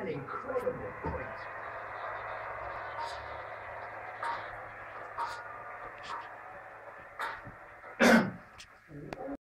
An incredible point.